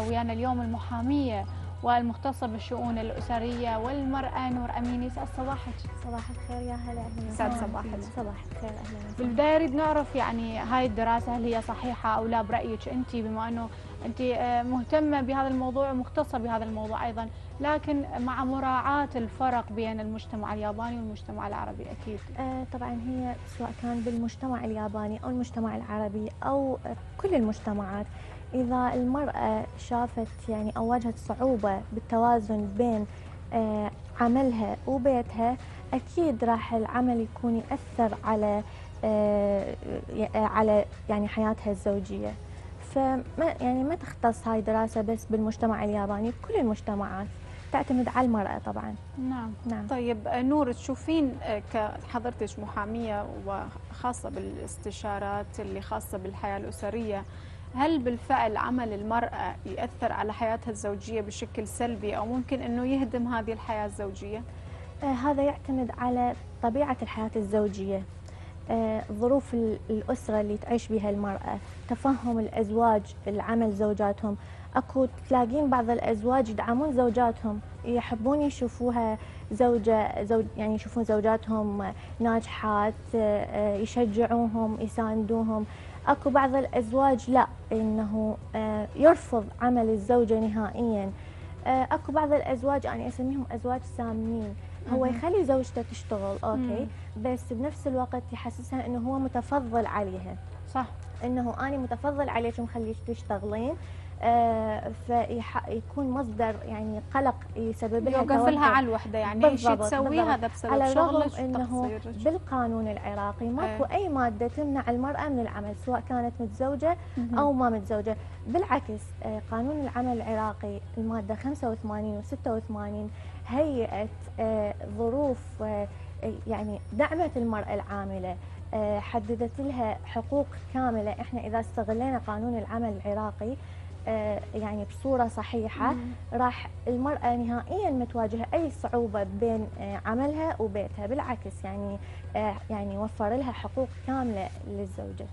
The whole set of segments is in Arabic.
ويانا اليوم المحامية والمختصة بالشؤون الأسرية والمرأة نور أمين يسعد صباحك. صباح الخير يا هلا أهلا يسعد صباحك. صباح الخير وسهلا. بالبداية نريد نعرف يعني هاي الدراسة هل هي صحيحة أو لا برأيك أنت بما أنه أنت آه، مهتمة بهذا الموضوع ومختصة بهذا الموضوع أيضا. لكن مع مراعاة الفرق بين المجتمع الياباني والمجتمع العربي أكيد. آه طبعا هي سواء كان بالمجتمع الياباني أو المجتمع العربي آه، كل المجتمعات إذا المرأة شافت يعني أو واجهت صعوبة بالتوازن بين آه عملها وبيتها أكيد راح العمل يكون يأثر على آه على يعني حياتها الزوجية. فما يعني ما تختص هاي دراسة بس بالمجتمع الياباني كل المجتمعات. تعتمد على المرأة طبعا. نعم. نعم. طيب نور تشوفين آه، كحضرتك محامية وخاصة بالاستشارات اللي خاصة بالحياة الأسرية هل بالفعل عمل المرأة يأثر على حياتها الزوجية بشكل سلبي أو ممكن أنه يهدم هذه الحياة الزوجية؟ آه، هذا يعتمد على طبيعة الحياة الزوجية. آه، ظروف ال- الأسرة اللي تعيش بها المرأة تفهم الأزواج العمل زوجاتهم أكو تلاقين بعض الأزواج يدعمون زوجاتهم يحبون يشوفوها زوجة زوج يعني يشوفون زوجاتهم ناجحات آه، يشجعوهم يساندوهم. أكو بعض الأزواج لا إنه آه، يرفض عمل الزوجة نهائيا. آه، أكو بعض الأزواج أنا أسميهم أزواج سامين هو. يخلي زوجته تشتغل أوكي. بس بنفس الوقت يحسسها إنه هو متفضل عليها. صح. إنه أنا متفضل عليك ومخليك تشتغلين. فيكون مصدر يعني قلق يسبب لها يوقف لها. على الوحدة يعني تسويه بالضبط. هذا بسبب على الرغم إنه بالقانون العراقي ماكو أي مادة تمنع المرأة من العمل سواء كانت متزوجة. أو ما متزوجة بالعكس آه، قانون العمل العراقي المادة 85 و 86 هيئت آه، ظروف آه، يعني دعمت المرأة العاملة آه، حددت لها حقوق كاملة إحنا إذا استغلينا قانون العمل العراقي آه، يعني بصورة صحيحة مم. راح المرأة نهائيا ما تواجه أي صعوبة بين آه، عملها وبيتها بالعكس يعني آه، يعني وفر لها حقوق كاملة للزوجة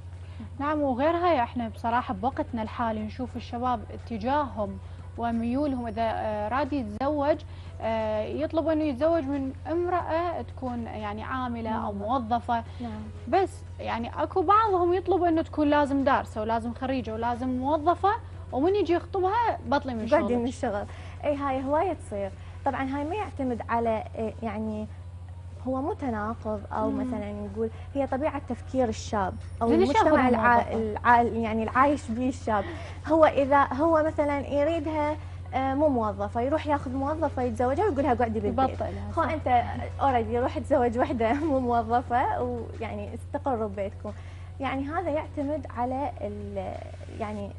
نعم وغيرها إحنا بصراحة بوقتنا الحالي نشوف الشباب اتجاههم وميولهم إذا آه، راد يتزوج آه، يطلب أنه يتزوج من امرأة تكون يعني عاملة أو نعم. موظفة نعم بس يعني أكو بعضهم يطلب أنه تكون لازم دارسة ولازم خريجة ولازم موظفة ومن يجي يخطبها بطلي من قاعدين من الشغل الشغل أي هاي هواية تصير طبعا هاي ما يعتمد على آه، يعني هو مو تناقض أو مم. مثلا نقول هي طبيعة تفكير الشاب أو المجتمع الع... الموظفة؟ الع... يعني العايش به الشاب هو إذا هو مثلا يريدها آه، مو موظفة يروح ياخذ موظفة يتزوجها ويقول لها قعدي بالبيت صح. أنت اوريدي روح تزوج وحدة مو موظفة ويعني استقروا ببيتكم يعني هذا يعتمد على يعني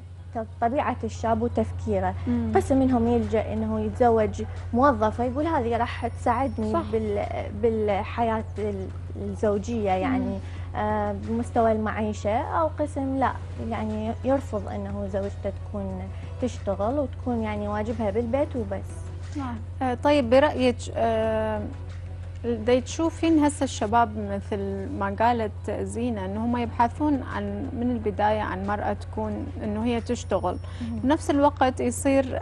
طبيعة الشاب وتفكيره. مم. قسم منهم يلجأ إنه يتزوج موظفة يقول هذه راح تساعدني صح. بال بالحياة ال- الزوجية يعني آه، بمستوى المعيشة أو قسم لا. يعني يرفض إنه زوجته تكون تشتغل وتكون يعني واجبها بالبيت وبس. نعم. آه، طيب برأيك آه، دا تشوفين هسه الشباب مثل ما قالت زينة إنه هم يبحثون عن من البداية عن مرأة تكون إنه هي تشتغل. بنفس الوقت يصير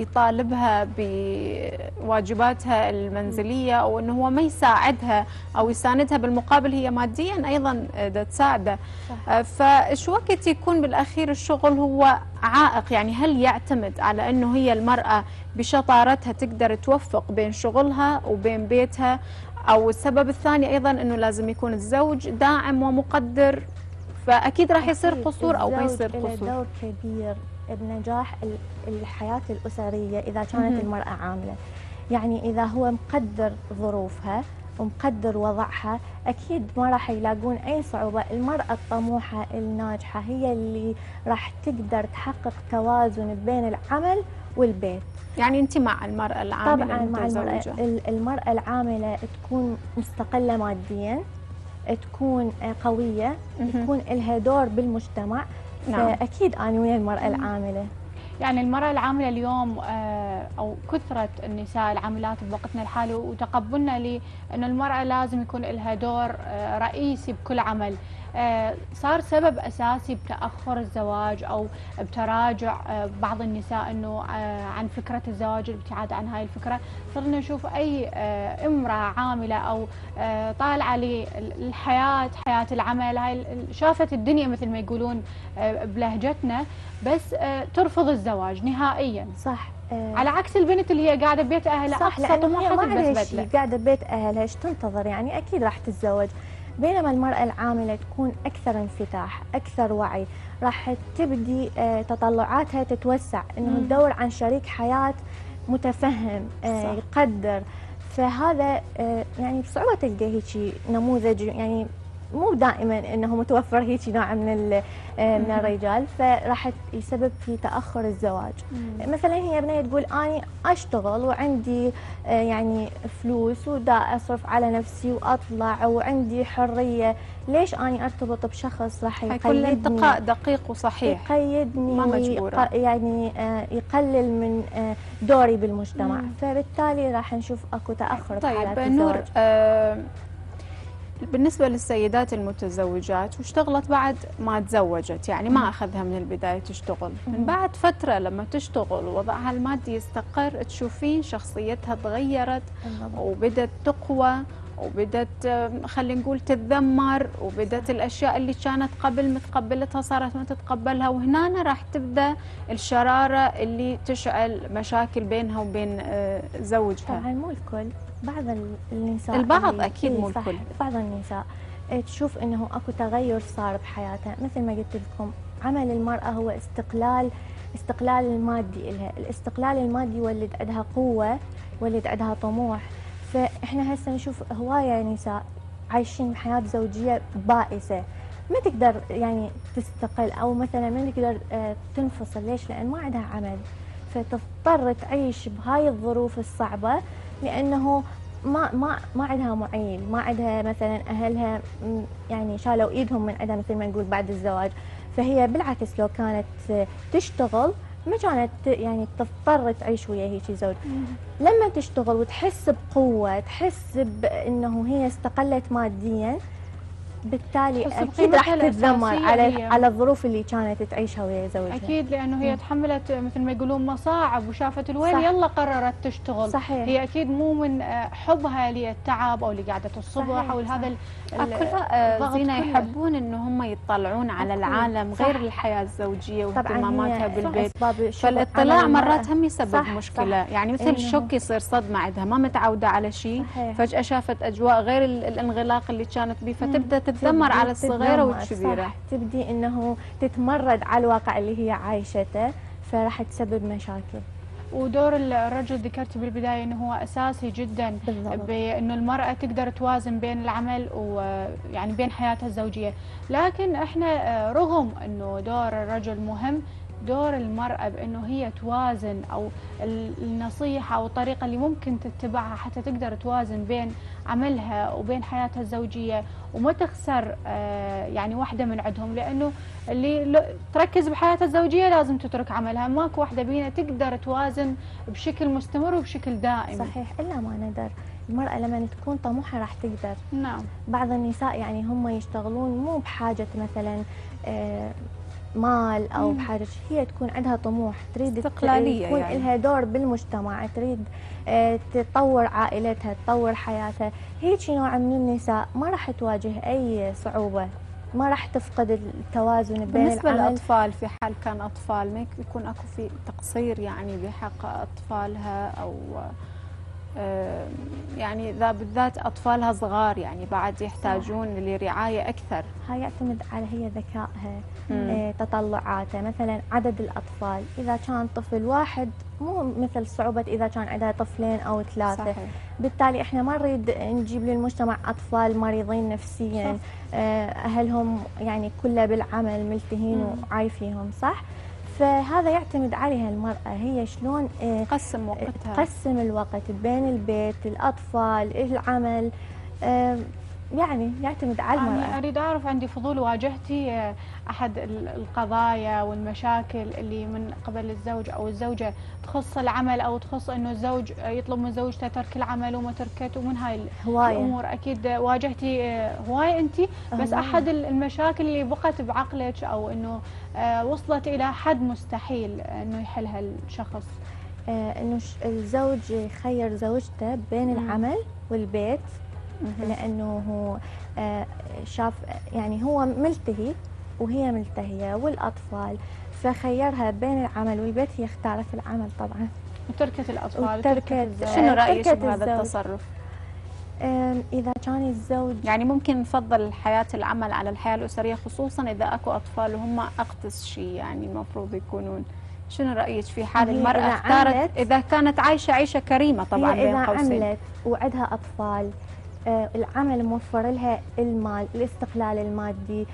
يطالبها بواجباتها المنزلية أو إنه هو ما يساعدها أو يساندها بالمقابل هي ماديا أيضا دا تساعده. صح. آه، فش وقت يكون بالأخير الشغل هو عائق. يعني هل يعتمد على أنه هي المرأة بشطارتها تقدر توفق بين شغلها وبين بيتها؟ أو السبب الثاني أيضا أنه لازم يكون الزوج داعم ومقدر. فأكيد راح يصير قصور أو ما يصير قصور. دور كبير بنجاح ال- الحياة الأسرية إذا كانت. المرأة عاملة. يعني إذا هو مقدر ظروفها ومقدر وضعها. أكيد ما راح يلاقون أي صعوبة. المرأة الطموحة الناجحة هي اللي راح تقدر تحقق توازن بين العمل والبيت. يعني أنت مع المرأة العاملة طبعا مع المرأة المتزوجة ال- المرأة العاملة تكون مستقلة ماديا تكون قوية مهم. يكون لها دور بالمجتمع. نعم. فأكيد أنا ويا المرأة العاملة. يعني المرأة العاملة اليوم آه، أو كثرة النساء العاملات بوقتنا الحالي وتقبلنا لأن المرأة لازم يكون لها دور آه، رئيسي بكل عمل. صار سبب أساسي بتأخر الزواج أو بتراجع آه، بعض النساء إنه آه، عن فكرة الزواج الابتعاد عن هاي الفكرة. صرنا نشوف أي امرأة عاملة أو طالعة للحياة حياة العمل هاي شافت الدنيا مثل ما يقولون بلهجتنا بس ترفض الزواج نهائيا. صح على عكس البنت اللي هي قاعدة ببيت أهلها صح هي ما عندها شيء. قاعدة ببيت أهلها إيش تنتظر؟ يعني أكيد راح تتزوج. بينما المرأة العاملة تكون أكثر انفتاح أكثر وعي. راح تبدي آه، تطلعاتها تتوسع أنه تدور عن شريك حياة متفهم آه، صح. يقدر. فهذا آه، يعني بصعوبة تلقى هيك نموذج يعني مو دائما انه متوفر هيك نوع من آه، من الرجال فراح يسبب في تأخر الزواج مم. مثلا هي بنيه تقول اني أشتغل وعندي آه، يعني فلوس ودا أصرف على نفسي وأطلع وعندي حرية ليش اني أرتبط بشخص راح يقيدني كل انتقاء دقيق وصحيح يقيدني ما مجبورة. يعني آه، يقلل من دوري بالمجتمع مم. فبالتالي راح نشوف أكو تأخر طيب نور بالنسبة للسيدات المتزوجات واشتغلت بعد ما تزوجت يعني ما أخذها من البداية تشتغل. من بعد فترة لما تشتغل ووضعها المادي يستقر تشوفين شخصيتها تغيرت وبدت تقوى وبدت خلينا نقول تتذمر وبدت الأشياء اللي كانت قبل متقبلتها صارت ما تتقبلها. وهنا راح تبدأ الشرارة اللي تشعل مشاكل بينها وبين آه، زوجها. طبعا مو الكل. بعض النساء البعض أكيد مو الكل. بعض النساء إيه، تشوف إنه أكو تغير صار بحياتها مثل ما قلت لكم عمل المرأة هو استقلال استقلال المادي لها الاستقلال المادي يولد عندها قوة يولد عندها طموح. فإحنا هسه نشوف هواية نساء عايشين حياه زوجية بائسة. ما تقدر يعني تستقل أو مثلا ما تقدر آه، تنفصل. ليش؟ لأن ما عندها عمل. فتضطر تعيش بهاي الظروف الصعبة. لأنه ما ما ما عندها معين ما عندها مثلا أهلها يعني شالوا إيدهم من عندها مثل ما نقول بعد الزواج. فهي بالعكس لو كانت تشتغل ما كانت يعني تضطر تعيش ويا هيك زوج. لما تشتغل وتحس بقوة تحس بانه هي استقلت ماديا بالتالي أكيد راح تتذمر على على الظروف اللي كانت تعيشها ويا زوجها. أكيد لأنه هي تحملت مثل ما يقولون مصاعب وشافت الويل يلا قررت تشتغل. صحيح. هي أكيد مو من حبها للتعب أو لقعده الصبح أو هذا اكو زينة يحبون ان هم يطلعون على العالم صح. غير الحياة الزوجية واهتماماتها بالبيت. فالاطلاع مرات هم يسبب صح مشكلة. صح يعني مثل الشوك يصير صدمة عندها ما متعودة على شيء فجأة شافت أجواء غير الانغلاق اللي كانت به فتبدأ تتذمر على الصغيرة والكبيرة. صح. تبدي إنه تتمرد على الواقع اللي هي عايشته فراح تسبب مشاكل. ودور الرجل ذكرت بالبداية إنه هو أساسي جدا بانه المرأة تقدر توازن بين العمل ويعني بين حياتها الزوجية، لكن إحنا آه، رغم إنه دور الرجل مهم دور المرأة بأنه هي توازن أو النصيحة أو الطريقة اللي ممكن تتبعها حتى تقدر توازن بين عملها وبين حياتها الزوجية وما تخسر آه، يعني واحدة من عندهم. لأنه اللي تركز بحياتها الزوجية لازم تترك عملها. ماكو واحدة بينا تقدر توازن بشكل مستمر وبشكل دائم. صحيح إلا ما ندر المرأة لما تكون طموحة راح تقدر. نعم. بعض النساء يعني هم يشتغلون مو بحاجة مثلا آه، مال أو مم. بحاجه هي تكون عندها طموح تريد استقلالية يكون يعني. لها دور بالمجتمع تريد آه، تطور عائلتها تطور حياتها هيك نوع من النساء ما راح تواجه أي صعوبة ما راح تفقد التوازن بين بالنسبة للأطفال في حال كان أطفال ما يكون أكو في تقصير يعني بحق أطفالها أو يعني ذا بالذات أطفالها صغار يعني بعد يحتاجون لرعاية أكثر. هاي يعتمد على هي ذكائها آه، تطلعاته. مثلا عدد الأطفال إذا كان طفل واحد مو مثل صعوبة إذا كان عندها طفلين أو ثلاثة. صحيح. بالتالي إحنا ما نريد نجيب للمجتمع أطفال مريضين نفسيا. صح. آه، أهلهم يعني كله بالعمل ملتهين وعايفيهم صح؟ فهذا يعتمد عليها المرأة. هي شلون آه، تقسم وقتها. تقسم الوقت بين البيت الأطفال العمل. يعني يعتمد على المرأة يعني أريد أعرف عندي فضول واجهتي آه، أحد القضايا والمشاكل اللي من قبل الزوج أو الزوجة تخص العمل أو تخص أنه الزوج يطلب من زوجته ترك العمل وما تركته ومن هاي هواية. الأمور أكيد واجهتي آه، هواية أنت بس. أحد المشاكل اللي بقت بعقلك أو أنه آه، وصلت إلى حد مستحيل أنه يحلها الشخص آه ش- الزوج يخير زوجته بين. العمل والبيت. لأنه هو آه شاف يعني هو ملتهي وهي ملتهية والأطفال فخيرها بين العمل والبيت هي اختارت العمل طبعا. وتركت الأطفال وتركت- الزوج. شنو آه، رايك بهذا. التصرف؟ إذا كان الزوج يعني ممكن نفضل حياة العمل على الحياة الأسرية خصوصا إذا أكو أطفال وهم أقدس شيء يعني المفروض يكونون. شنو رأيك في حال هي المرأة؟ إذا اختارت إذا كانت عايشة عيشة كريمة طبعا هي إذا بين قوسين. عملت وعندها أطفال آه العمل موفر لها المال الاستقلال المادي.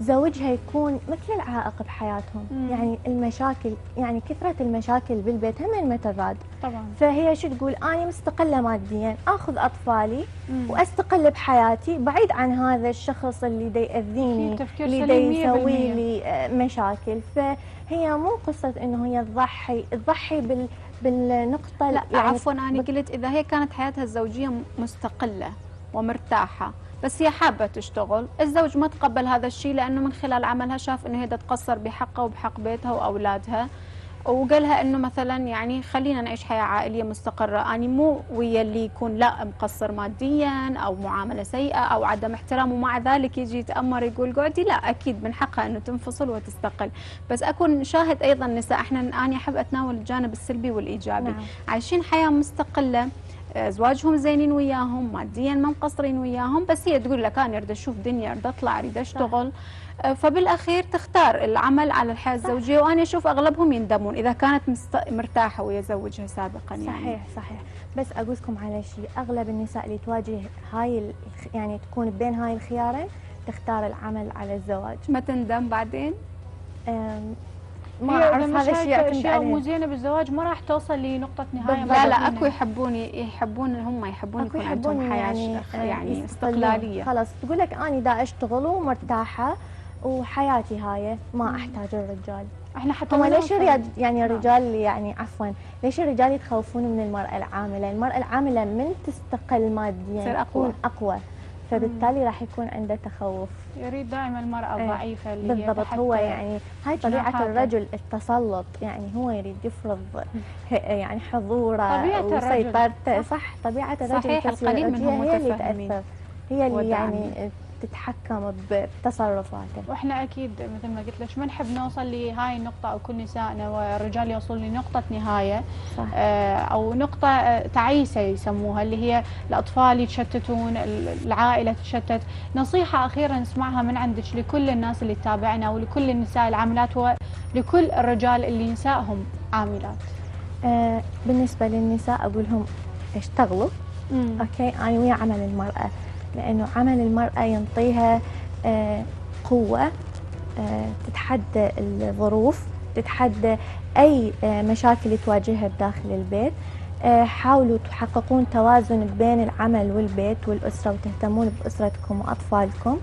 زوجها يكون مثل العائق بحياتهم. مم. يعني المشاكل يعني كثرة المشاكل بالبيت هم مثل راد طبعا. فهي شو تقول؟ أنا مستقلة ماديا أخذ أطفالي مم. وأستقل بحياتي بعيد عن هذا الشخص اللي دا يأذيني اللي سليم يسوي 100%. لي آه، مشاكل. فهي مو قصة إنه هي تضحي تضحي بال بالنقطة لا يعني عفوا أنا بت- قلت إذا هي كانت حياتها الزوجية مستقلة. ومرتاحة. بس هي حابة تشتغل. الزوج ما تقبل هذا الشيء لأنه من خلال عملها شاف إنه هي تقصر بحقها وبحق بيتها وأولادها. وقالها إنه مثلا يعني خلينا نعيش حياة عائلية مستقرة. اني مو ويا اللي يكون لا مقصر ماديا أو معاملة سيئة أو عدم احترام. ومع ذلك يجي يتأمر يقول قعدي. لا أكيد من حقها إنه تنفصل وتستقل. بس أكون شاهد أيضا نساء إحنا أنا أحب أتناول الجانب السلبي والإيجابي. نعم. عايشين حياة مستقلة. أزواجهم زينين وياهم ماديا ما مقصرين وياهم بس هي تقول لك أنا أريد أشوف دنيا أريد أطلع أريد أشتغل. آه، فبالأخير تختار العمل على الحياة الزوجية وأنا أشوف أغلبهم يندمون إذا كانت مست... مرتاحة ويا زوجها سابقا يعني. صحيح صحيح. بس أقول لكم على شيء أغلب النساء اللي تواجه هاي يعني تكون بين هاي الخيارين تختار العمل على الزواج. ما تندم بعدين؟ ما أعرف هذا الشيء يعتمد عليه زينه بالزواج ما راح توصل لنقطة نهاية. لا لا. أكو يحبون يحبون هم يحبون يكون عندهم حياة يعني يعني. استقلالية خلاص تقول لك أنا دا أشتغل ومرتاحة وحياتي هاي ما أحتاج الرجال إحنا حتى هم ليش يعني نعم. الرجال يعني عفوا ليش الرجال يتخوفون من المرأة العاملة المرأة العاملة من تستقل ماديا تصير أقوى. تكون أقوى فبالتالي راح يكون عنده تخوف يريد دائما المرأة إيه، الضعيفه اللي بالضبط هو يعني هاي طبيعة. الرجل التسلط يعني هو يريد يفرض يعني حضوره طبيعة. وسيطرته صح طبيعة الرجل صحيح، القليل منهم هي اللي. تأثر هي اللي. يعني تتحكم بتصرفاته وإحنا أكيد مثل ما قلت لك ما نحب نوصل لهاي النقطة أو كل نسائنا والرجال يوصلون لنقطة نهاية. صح. آه، أو نقطة آه، تعيسة يسموها اللي هي الأطفال يتشتتون ال- العائلة تتشتت. نصيحة أخيرة نسمعها من عندك لكل الناس اللي تتابعنا ولكل النساء العاملات ولكل الرجال اللي نسائهم عاملات. آه بالنسبة للنساء أقول لهم اشتغلوا. أوكي؟ أنا ويا عمل المرأة. لأنه عمل المرأة ينطيها آه، قوة آه، تتحدى الظروف تتحدى أي آه، مشاكل تواجهها بداخل البيت حاولوا تحققون توازن بين العمل والبيت والأسرة وتهتمون بأسرتكم وأطفالكم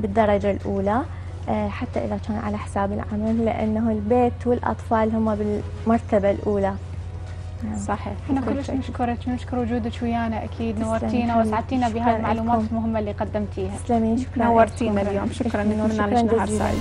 بالدرجة الأولى آه، حتى إذا كان على حساب العمل لأنه البيت والأطفال هم بالمرتبة الأولى نعم. صحيح إحنا كلش. نشكرك نشكر وجودك ويانا أكيد تسلمي نورتينا. واسعدتينا بهاي المعلومات. المهمة اللي قدمتيها تسلمين شكرا نورتينا. اليوم شكرا نتمنى لك نهار. سعيد